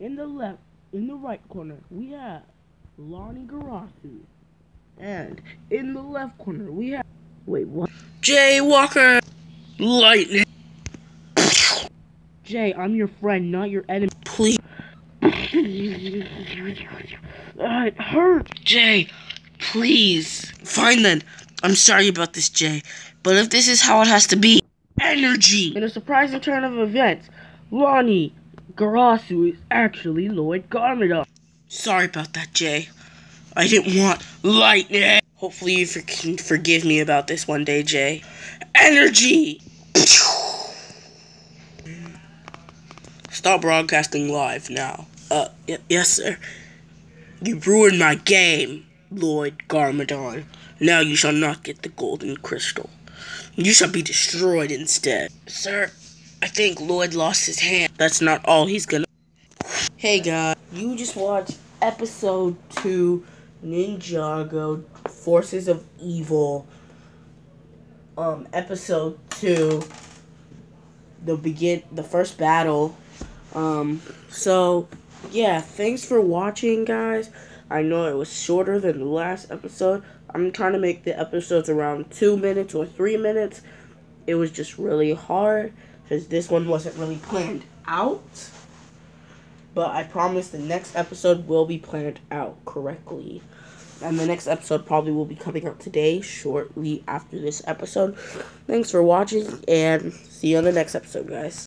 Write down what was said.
In the left, in the right corner, we have Lonnie Garasu. And in the left corner, we have. Wait, what? Jay Walker. Lightning. Jay, I'm your friend, not your enemy. Please. Uh, it hurts. Jay, please. Fine then. I'm sorry about this, Jay. But if this is how it has to be, energy. In a surprising turn of events, Lonnie Garasu is actually Lloyd Garmadon. Sorry about that, Jay. I didn't want lightning. Hopefully you can forgive me about this one day, Jay. Energy. Stop broadcasting live now. Uh, yes, sir. You ruined my game, Lloyd Garmadon. Now you shall not get the golden crystal. You shall be destroyed instead. Sir, I think Lloyd lost his hand. That's not all he's gonna. Hey guys, you just watched episode 2 Ninjago Forces of Evil. Um, episode 2 the begin the first battle. Um, so yeah, thanks for watching, guys. I know it was shorter than the last episode. I'm trying to make the episodes around two minutes or three minutes. It was just really hard because this one wasn't really planned out. But I promise the next episode will be planned out correctly. And the next episode probably will be coming out today, shortly after this episode. Thanks for watching, and see you on the next episode, guys.